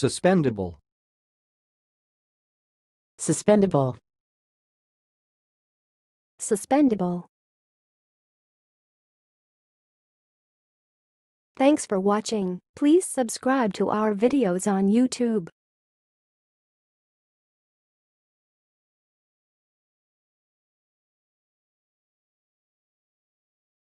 Suspendable. Suspendable. Suspendable. Thanks for watching. Please subscribe to our videos on YouTube.